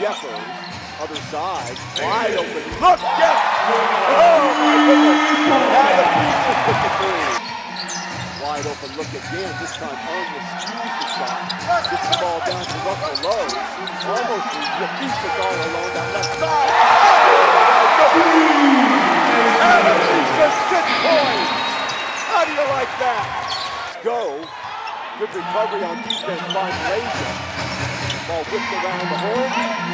Jeffers, other side, wide open. Look, yes! Oh, my goodness! And the Becis with the three. Wide open look again, this time on the the shot. Gets the ball down to Russel Low. Almost the Becis all alone down left side. And the Becis six points! How do you like that? Go. Good recovery on defense by Malaysia. Ball whipped around the horn.